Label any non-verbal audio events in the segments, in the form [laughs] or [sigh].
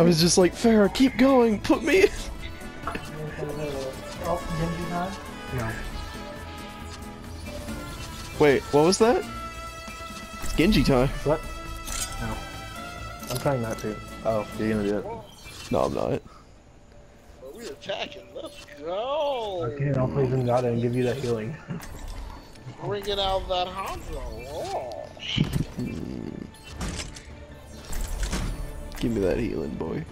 I was just like, Pharah, keep going, put me. Genji time? No. Wait, what was that? It's Genji time. What? No. I'm trying not to. Oh, you're gonna do it. No, I'm not. But we attacking. Let's go. Okay, I'll play Zenyatta and give you that healing. Bring it out that Hanzo. Oh. Give me that healing, boy.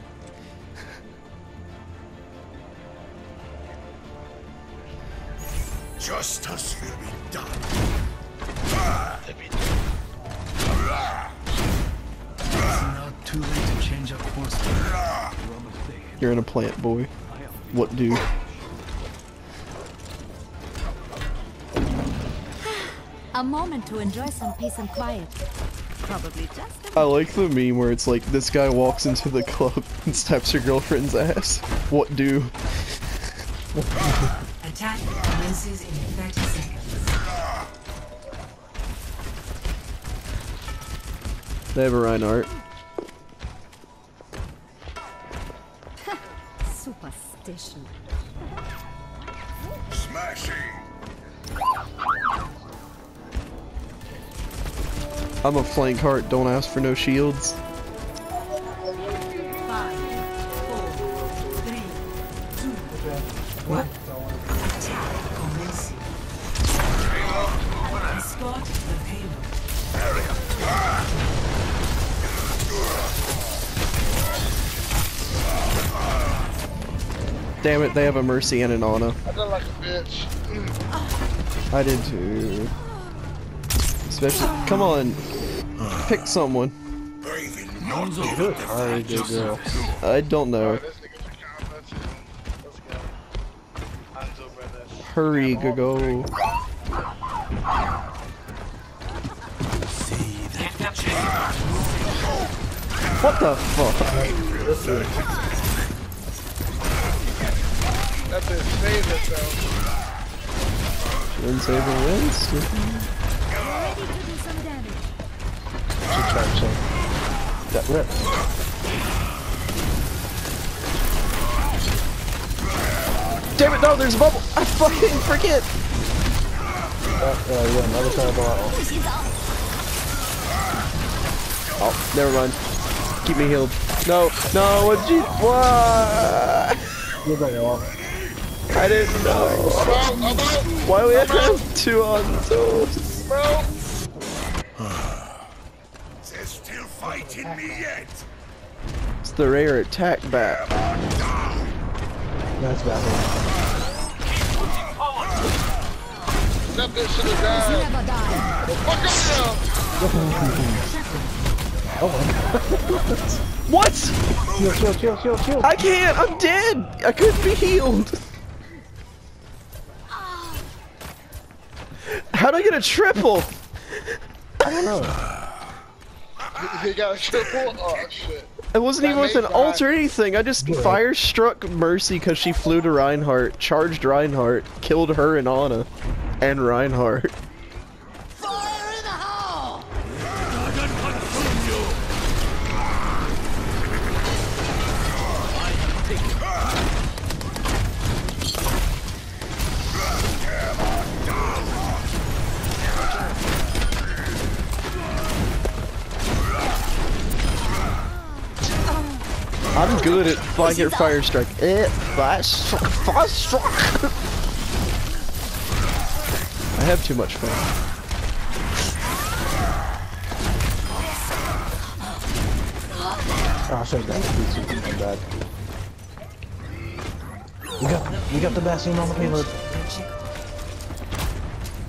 Justice will be done. It's not too late to change our course. You're in a plant, boy. What do? A moment to enjoy some peace and quiet. Probably just I like the meme where it's like this guy walks into the club [laughs] and stabs your girlfriend's ass. What do? Attack commences in 30 seconds. They have a Reinhardt. superstition. Smashing. I'm a flank heart, don't ask for no shields. Five, four, three, two, one. Attack commencing. Escort the payload. Damn it, they have a Mercy and an Ana. I done like a bitch. I did too. Especially, come on, pick someone. I don't know. Hurry, go. What the fuck? That bitch saved it though. Wins. Ready to do some damage. Should charge some. That rip. Damn it, no, there's a bubble. I fucking forget. Oh, yeah, yeah, another side of the. Oh, never mind. Keep me healed. No, no, what'd you, what? I didn't know. Why do we have two on two? Bro. They're still fighting me yet. It's the rare attack bat. That's bad. That bitch should have died. Never die. Fuck up [laughs] What? Shield, shield, shield, shield, shield. I can't. I'm dead. I couldn't be healed. Ah. How'd I get a triple? I don't know. He got a triple. Oh shit. It wasn't That even with an makes ult or anything. I just fire struck Mercy because she flew to Reinhardt, charged Reinhardt, killed her and Ana, and Reinhardt. Good at fire fire strike. Eh, fire struck, fire struck. I have too much fun. Oh, shit, that was too too bad. We got, we got the best team on the payload.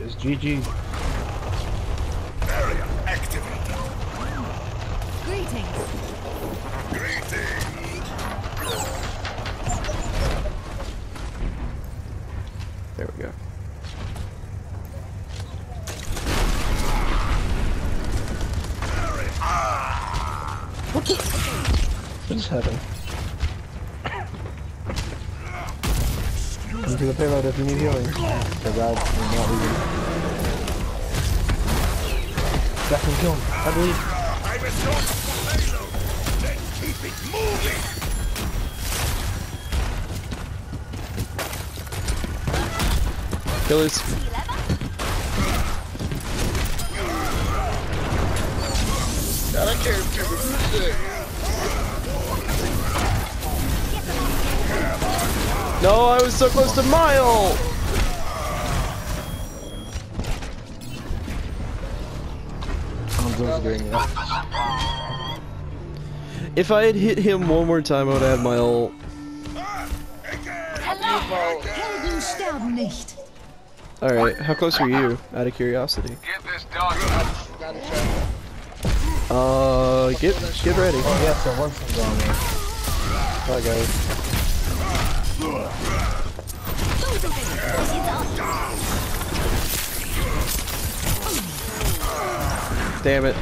It's GG. What's happening? Come to the payload if you need healing. Cause I am not leaving. That can kill him, I believe. I restore the payload. Then keep Keep it moving! Killers. God, I can't No, I was so close to Mile! Hanzo's getting it. If I had hit him one more time, I would have had my ult. Helden sterben nicht. Alright, how close are you? Out of curiosity. Get this dog. Not a chance. Uh, get get ready. Oh yeah, so once I'm down there. Bye guys. Damn it.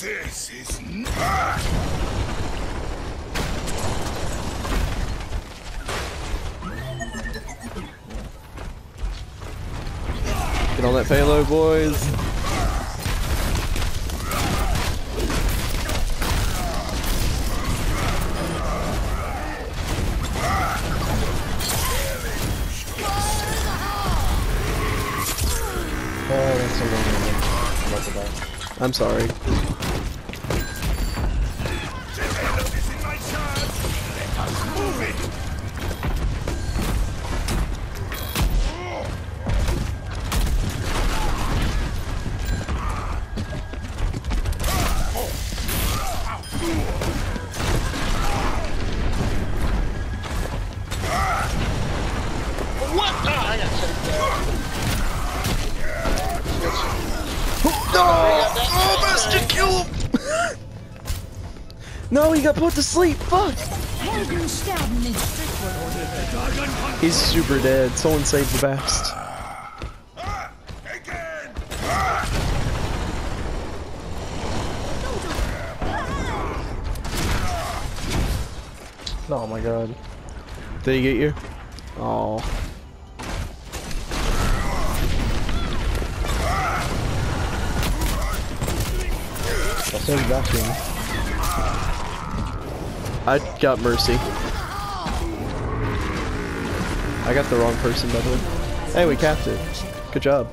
This is not. Get on that payload, boys. Oh, that's so long. I'm about to die. I'm sorry. No, he got put to sleep. Fuck! Helden sterben nicht. He's super dead. Someone saved the best. Oh my god. Did he get you? Oh. I'll save you back. I got mercy. I got the wrong person, by the way. Hey, we capped it. Good job.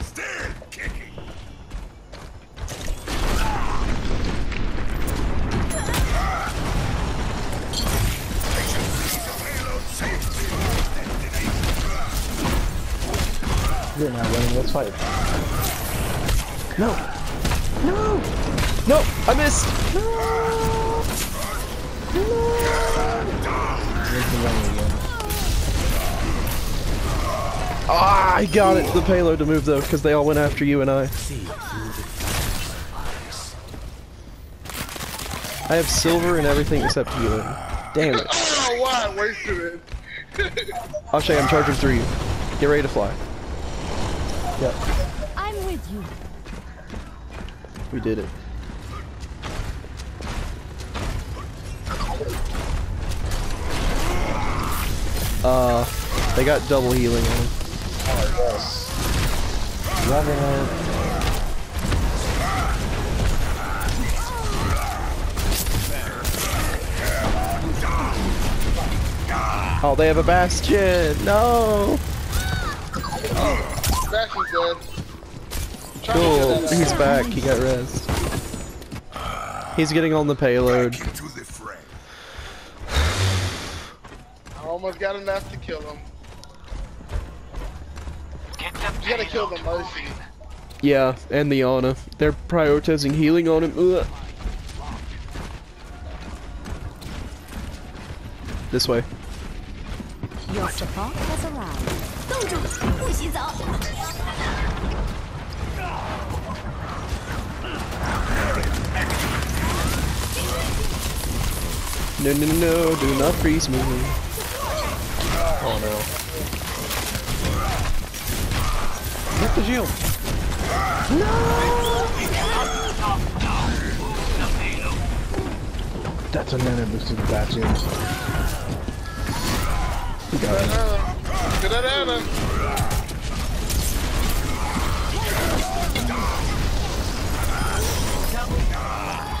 Still! You're not winning, let's fight. No. No. No, I missed. Make me running again. Ah, I got it. The payload to move though, because they all went after you and I. I have silver and everything except healing. Damn it. I don't know why I wasted it. Akshay, I'm charging three. Get ready to fly. Yep. I'm with you. We did it. Uh, they got double healing on. 'em. Revenant. Oh, they have a bastion. No. Back is dead. Cool. He's back. He got rest. He's getting on the payload. Back into the fray. I almost got enough to kill them. You gotta kill the Mercy. Yeah, and the Ana. They're prioritizing healing on him. Ugh. This way. Your support has arrived. No, no, no, no, do not freeze me. Oh no. Get the shield. That's a mana boosted bastion. Good at Ana.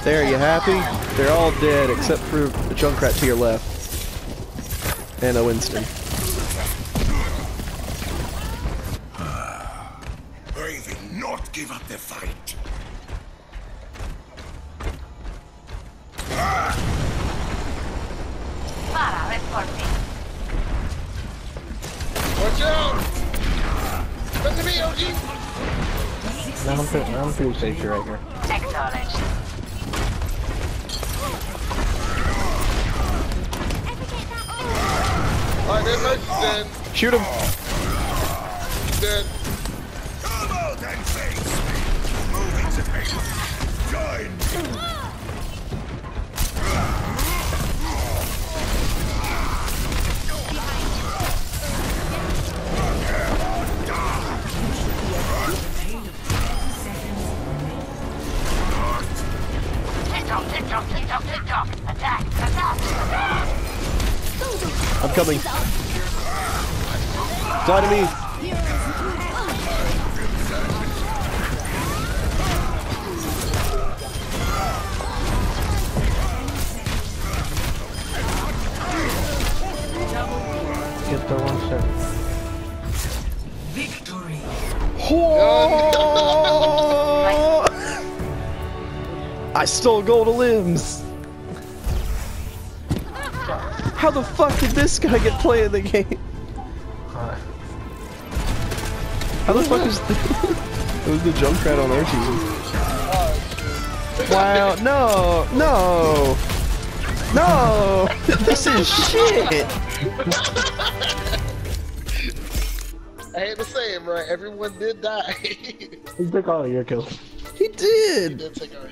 There, you happy? They're all dead except for the Junkrat to your left. And a Winston. I will not give up the fight. Watch out. Come to me, OG. No, I'm pretty, I'm pretty safe here right here. Alright, that Mercy's dead. Shoot him! He's dead. Come out and face me. Moving to face. Join. I'm coming. Fly to me! Get the one shot. Victory. I stole gold limbs! How the fuck did this guy get play in the game? How the fuck is [laughs] the... it was the Junkrat on our team. Wow, no, no! No! [laughs] This is shit! I hate to say it, right? Everyone did die. He took all of your kills. He did! did take our